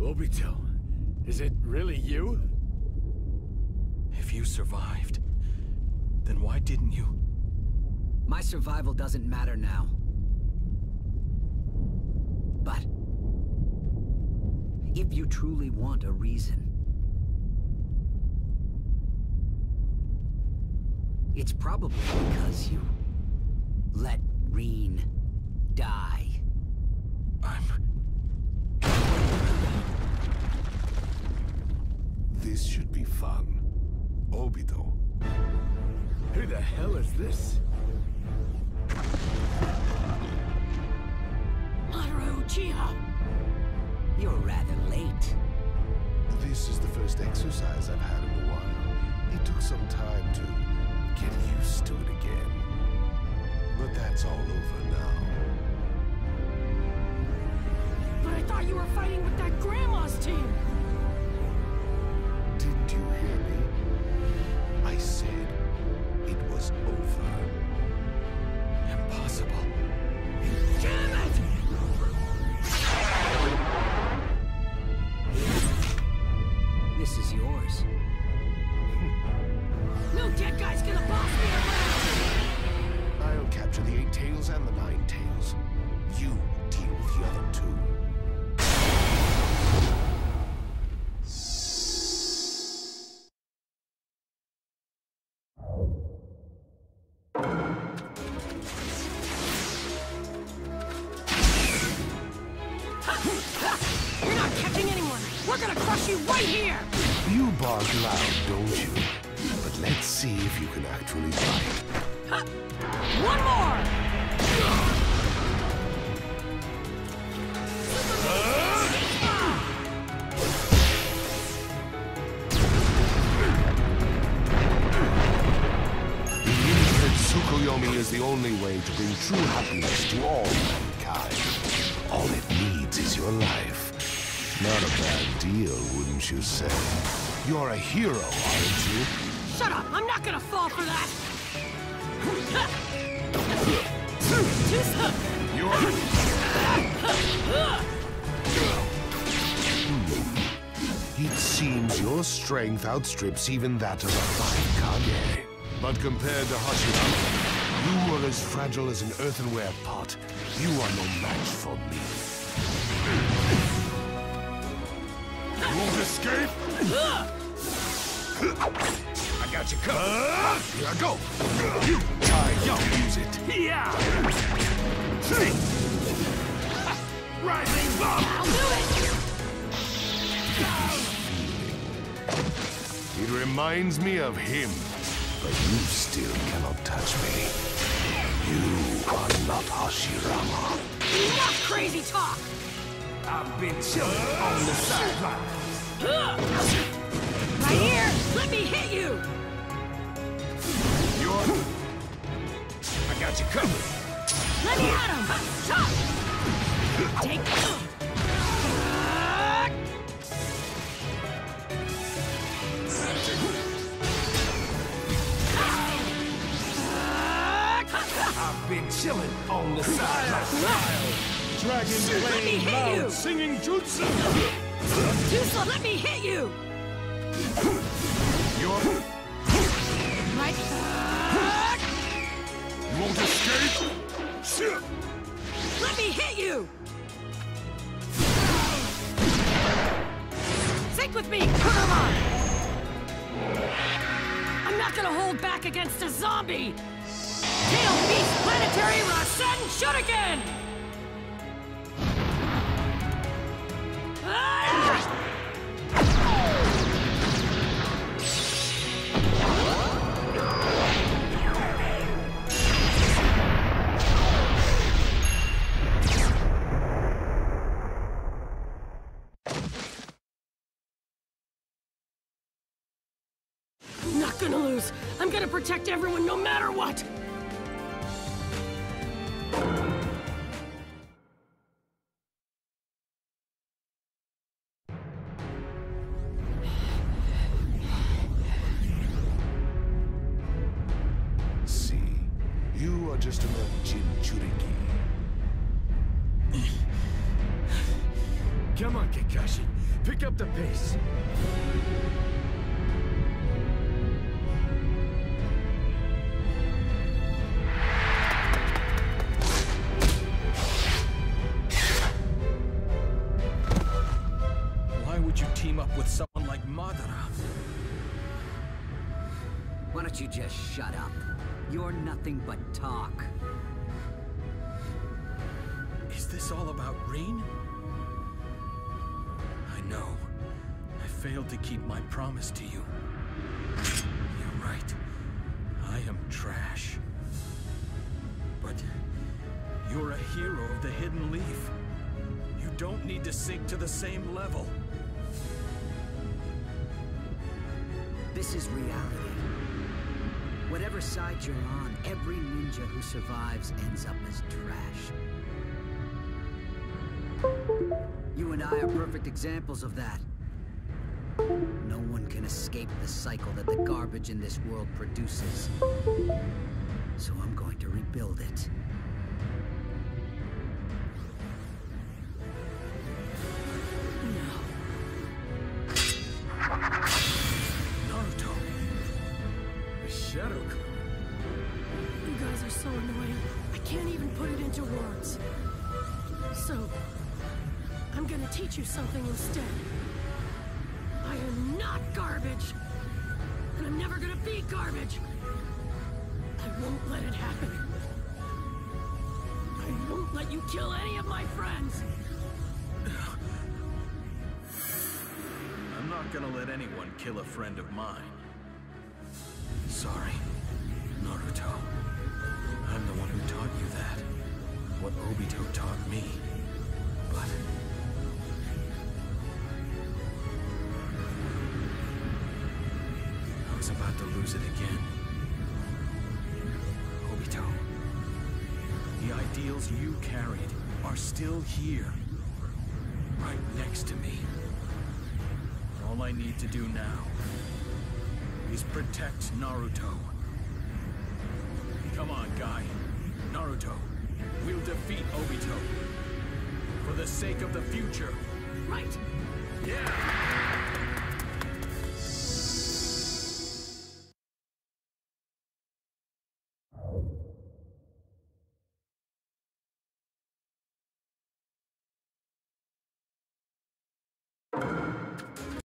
Obito, is it really you? If you survived, then why didn't you? My survival doesn't matter now. But... If you truly want a reason... It's probably because you... let Rin die. Should. Obito. Who the hell is this? Madara Uchiha! You're rather late. This is the first exercise I've had in a while. It took some time to get used to it again. But that's all over now. But I thought you were fighting with that grandma's team! We're gonna crush you right here! You bark loud, don't you? But let's see if you can actually fight. One more! Tsukuyomi is the only way to bring true happiness to all mankind. All it needs is your life. Not a bad deal, wouldn't you say? You're a hero, aren't you? Shut up! I'm not gonna fall for that! You're. It seems your strength outstrips even that of a Kage. But compared to Hashirama, you are as fragile as an earthenware pot. You are no match for me. You won't escape? I got you covered. Uh? Here I go. You try, you use it. Yeah! Rising bomb. I'll do it! It reminds me of him. But you still cannot touch me. You are not Hashirama. Enough crazy talk! I've been chilling on the sideline. Right here! Let me hit you! You're... I got you covered. Let me at him! Chop! Take... I've been chilling on the sideline. Dragon playing loud, singing jutsu. Slow! Let me hit you! You're... Right... You won't escape? Let me hit you! Sync with me, Kurama! I'm not gonna hold back against a zombie! Tail Beast Planetary Rasen Shuriken! Protect everyone no matter what. See, you are just another Jinchuriki. Come on, Kakashi. Pick up the pace. Why don't you just shut up? You're nothing but talk. Is this all about Rin? I know. I failed to keep my promise to you. You're right. I am trash. But you're a hero of the Hidden Leaf. You don't need to sink to the same level. This is reality. Whatever side you're on, every ninja who survives ends up as trash. You and I are perfect examples of that. No one can escape the cycle that the garbage in this world produces. So I'm going to rebuild it. Shadow Clone. You guys are so annoying. I can't even put it into words. So, I'm gonna teach you something instead. I am not garbage. And I'm never gonna be garbage. I won't let it happen. I won't let you kill any of my friends. I'm not gonna let anyone kill a friend of mine. Sorry, Naruto. I'm the one who taught you that. What Obito taught me. But... I was about to lose it again. Obito. The ideals you carried are still here. Right next to me. All I need to do now is protect Naruto. Come on, Guy. Naruto, we'll defeat Obito. For the sake of the future. Right. Yeah!